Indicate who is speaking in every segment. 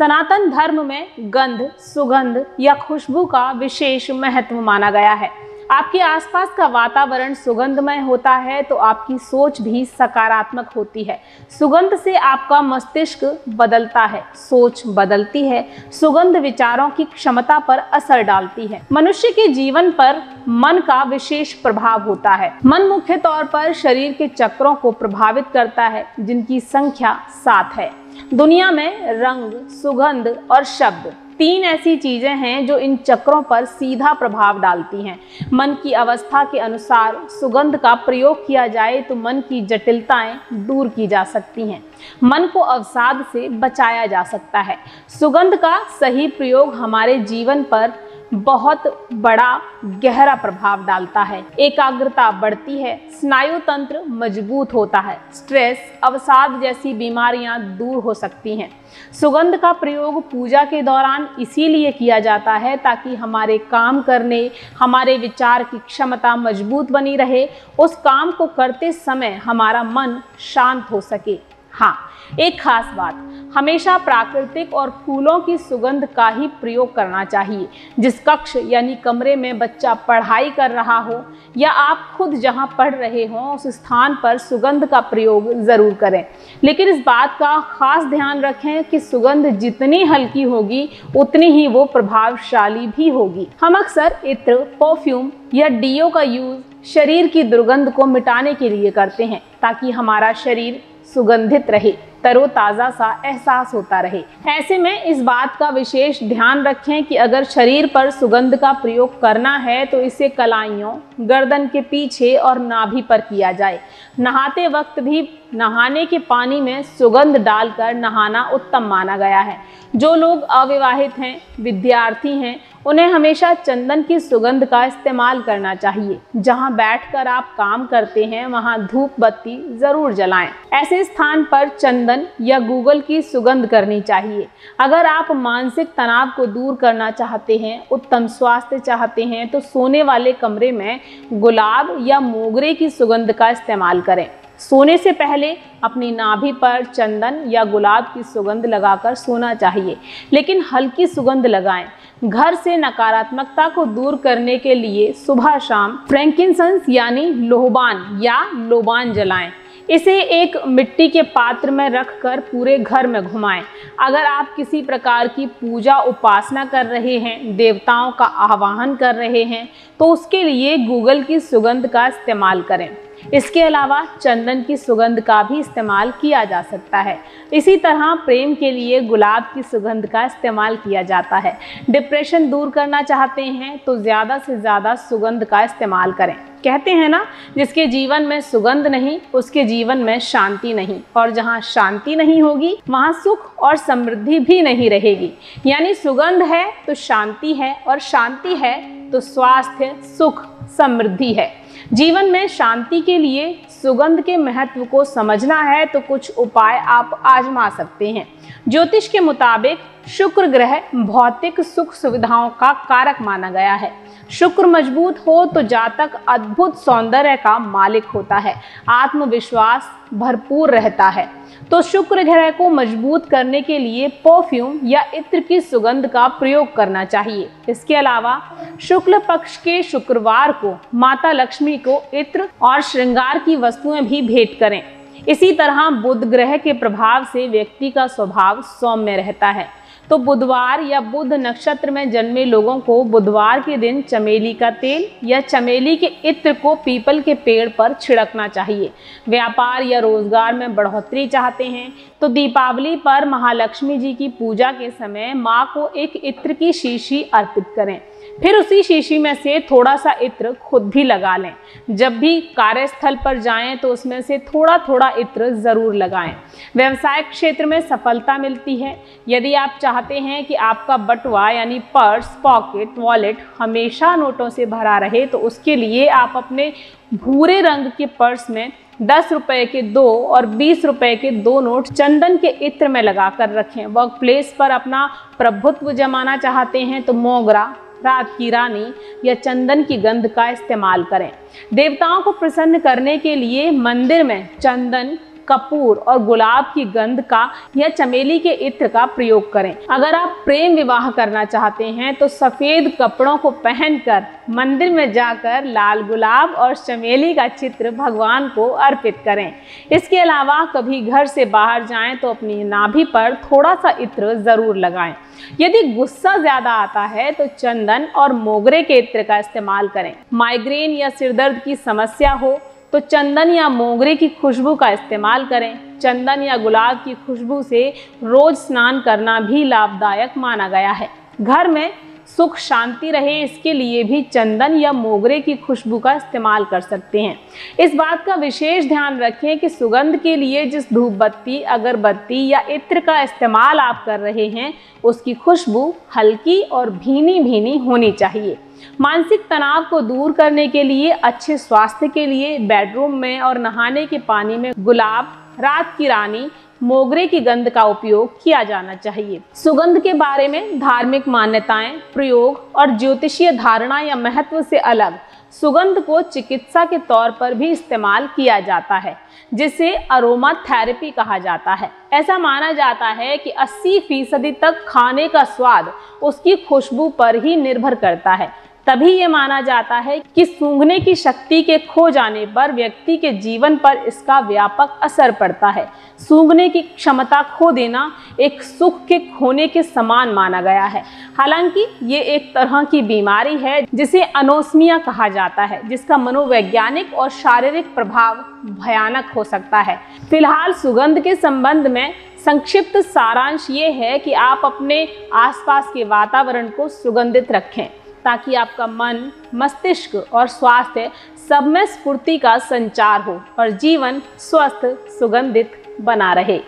Speaker 1: सनातन धर्म में गंध सुगंध या खुशबू का विशेष महत्व माना गया है। आपके आसपास का वातावरण सुगंधमय होता है तो आपकी सोच भी सकारात्मक होती है। सुगंध से आपका मस्तिष्क बदलता है, सोच बदलती है, सुगंध विचारों की क्षमता पर असर डालती है। मनुष्य के जीवन पर मन का विशेष प्रभाव होता है। मन मुख्य तौर पर शरीर के चक्रों को प्रभावित करता है, जिनकी संख्या सात है। दुनिया में रंग, सुगंध और शब्द तीन ऐसी चीज़ें हैं जो इन चक्रों पर सीधा प्रभाव डालती हैं। मन की अवस्था के अनुसार सुगंध का प्रयोग किया जाए तो मन की जटिलताएँ दूर की जा सकती हैं। मन को अवसाद से बचाया जा सकता है। सुगंध का सही प्रयोग हमारे जीवन पर बहुत बड़ा गहरा प्रभाव डालता है। एकाग्रता बढ़ती है, स्नायु तंत्र मज़बूत होता है। स्ट्रेस, अवसाद जैसी बीमारियाँ दूर हो सकती हैं। सुगंध का प्रयोग पूजा के दौरान इसीलिए किया जाता है ताकि हमारे काम करने, हमारे विचार की क्षमता मज़बूत बनी रहे, उस काम को करते समय हमारा मन शांत हो सके। हाँ एक खास बात, हमेशा प्राकृतिक और फूलों की सुगंध का ही प्रयोग करना चाहिए। जिस कक्ष यानी कमरे में बच्चा पढ़ाई कर रहा हो या आप खुद जहाँ पढ़ रहे हों, उस स्थान पर सुगंध का प्रयोग ज़रूर करें। लेकिन इस बात का खास ध्यान रखें कि सुगंध जितनी हल्की होगी, उतनी ही वो प्रभावशाली भी होगी। हम अक्सर इत्र, परफ्यूम या डीओ का यूज़ शरीर की दुर्गंध को मिटाने के लिए करते हैं, ताकि हमारा शरीर सुगंधित रहे, तरोताज़ा सा एहसास होता रहे। ऐसे में इस बात का विशेष ध्यान रखें कि अगर शरीर पर सुगंध का प्रयोग करना है तो इसे कलाइयों, गर्दन के पीछे और नाभि पर किया जाए। नहाते वक्त भी नहाने के पानी में सुगंध डालकर नहाना उत्तम माना गया है। जो लोग अविवाहित हैं, विद्यार्थी हैं उन्हें हमेशा चंदन की सुगंध का इस्तेमाल करना चाहिए। जहाँ बैठकर आप काम करते हैं, वहाँ धूप बत्ती ज़रूर जलाएँ। ऐसे स्थान पर चंदन या गूगल की सुगंध करनी चाहिए। अगर आप मानसिक तनाव को दूर करना चाहते हैं, उत्तम स्वास्थ्य चाहते हैं तो सोने वाले कमरे में गुलाब या मोगरे की सुगंध का इस्तेमाल करें। सोने से पहले अपनी नाभि पर चंदन या गुलाब की सुगंध लगाकर सोना चाहिए, लेकिन हल्की सुगंध लगाएँ। घर से नकारात्मकता को दूर करने के लिए सुबह शाम फ्रेंकिनसंस यानी लोहबान या लोबान जलाएँ। इसे एक मिट्टी के पात्र में रखकर पूरे घर में घुमाएँ। अगर आप किसी प्रकार की पूजा उपासना कर रहे हैं, देवताओं का आह्वान कर रहे हैं तो उसके लिए गूगल की सुगंध का इस्तेमाल करें। इसके अलावा चंदन की सुगंध का भी इस्तेमाल किया जा सकता है। इसी तरह प्रेम के लिए गुलाब की सुगंध का इस्तेमाल किया जाता है। डिप्रेशन दूर करना चाहते हैं तो ज़्यादा से ज़्यादा सुगंध का इस्तेमाल करें। कहते हैं ना, जिसके जीवन में सुगंध नहीं, उसके जीवन में शांति नहीं। और जहाँ शांति नहीं होगी, वहाँ सुख और समृद्धि भी नहीं रहेगी। यानी सुगंध है तो शांति है और शांति है तो स्वास्थ्य, सुख समृद्धि है। जीवन में शांति के लिए सुगंध के महत्व को समझना है तो कुछ उपाय आप आजमा सकते हैं। ज्योतिष के मुताबिक शुक्र ग्रह भौतिक सुख सुविधाओं का कारक माना गया है। शुक्र मज़बूत हो तो जातक अद्भुत सौंदर्य का मालिक होता है। आत्मविश्वास भरपूर रहता है। तो शुक्र ग्रह को मज़बूत करने के लिए परफ्यूम या इत्र की सुगंध का प्रयोग करना चाहिए। इसके अलावा शुक्ल पक्ष के शुक्रवार को माता लक्ष्मी को इत्र और श्रृंगार की वस्तुएँ भी भेंट करें। इसी तरह बुध ग्रह के प्रभाव से व्यक्ति का स्वभाव सौम्य रहता है। तो बुधवार या बुध नक्षत्र में जन्मे लोगों को बुधवार के दिन चमेली का तेल या चमेली के इत्र को पीपल के पेड़ पर छिड़कना चाहिए। व्यापार या रोज़गार में बढ़ोतरी चाहते हैं। तो दीपावली पर महालक्ष्मी जी की पूजा के समय माँ को एक इत्र की शीशी अर्पित करें। फिर उसी शीशी में से थोड़ा सा इत्र खुद भी लगा लें। जब भी कार्यस्थल पर जाएँ तो उसमें से थोड़ा थोड़ा इत्र ज़रूर लगाएँ। व्यवसाय क्षेत्र में सफलता मिलती है। यदि आप चाहते हैं कि आपका बटुआ यानी पर्स, पॉकेट, वॉलेट हमेशा नोटों से भरा रहे तो उसके लिए आप अपने भूरे रंग के पर्स में दस रुपए के दो और बीस रुपए के दो नोट चंदन के इत्र में लगा कर रखें। वर्क प्लेस पर अपना प्रभुत्व जमाना चाहते हैं तो मोगरा रात की रानी या चंदन की गंध का इस्तेमाल करें। देवताओं को प्रसन्न करने के लिए मंदिर में चंदन कपूर और गुलाब की गंध का या चमेली के इत्र का प्रयोग करें। अगर आप प्रेम विवाह करना चाहते हैं तो सफ़ेद कपड़ों को पहनकर मंदिर में जाकर लाल गुलाब और चमेली का चित्र भगवान को अर्पित करें। इसके अलावा कभी घर से बाहर जाएँ तो अपनी नाभि पर थोड़ा सा इत्र ज़रूर लगाएँ। यदि गुस्सा ज़्यादा आता है तो चंदन और मोगरे के इत्र का इस्तेमाल करें। माइग्रेन या सिरदर्द की समस्या हो तो चंदन या मोगरे की खुशबू का इस्तेमाल करें। चंदन या गुलाब की खुशबू से रोज स्नान करना भी लाभदायक माना गया है। घर में सुख शांति रहे, इसके लिए भी चंदन या मोगरे की खुशबू का इस्तेमाल कर सकते हैं। इस बात का विशेष ध्यान रखें कि सुगंध के लिए जिस धूप बत्ती अगरबत्ती या इत्र का इस्तेमाल आप कर रहे हैं, उसकी खुशबू हल्की और भीनी भीनी होनी चाहिए। मानसिक तनाव को दूर करने के लिए, अच्छे स्वास्थ्य के लिए, बेडरूम में और नहाने के पानी में गुलाब, रात की रानी मोगरे की गंध का उपयोग किया जाना चाहिए। सुगंध के बारे में धार्मिक मान्यताएँ, प्रयोग और ज्योतिषीय धारणा या महत्व से अलग सुगंध को चिकित्सा के तौर पर भी इस्तेमाल किया जाता है, जिसे अरोमा थेरेपी कहा जाता है। ऐसा माना जाता है कि 80 फ़ीसदी तक खाने का स्वाद उसकी खुशबू पर ही निर्भर करता है। तभी ये माना जाता है कि सूंघने की शक्ति के खो जाने पर व्यक्ति के जीवन पर इसका व्यापक असर पड़ता है। सूंघने की क्षमता खो देना एक सुख के खोने के समान माना गया है। हालाँकि ये एक तरह की बीमारी है, जिसे अनोस्मिया कहा जाता है, जिसका मनोवैज्ञानिक और शारीरिक प्रभाव भयानक हो सकता है। फ़िलहाल सुगंध के संबंध में संक्षिप्त सारांश ये है कि आप अपने आसपास के वातावरण को सुगंधित रखें। ताकि आपका मन, मस्तिष्क और स्वास्थ्य सब में स्फूर्ति का संचार हो और जीवन स्वस्थ, सुगंधित बना रहे।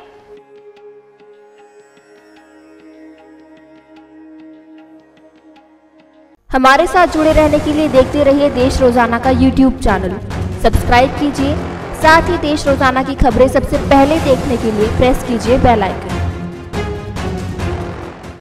Speaker 2: हमारे साथ जुड़े रहने के लिए देखते रहिए देश रोज़ाना का यूट्यूब चैनल सब्सक्राइब कीजिए, साथ ही देश रोज़ाना की खबरें सबसे पहले देखने के लिए प्रेस कीजिए बेल आइकन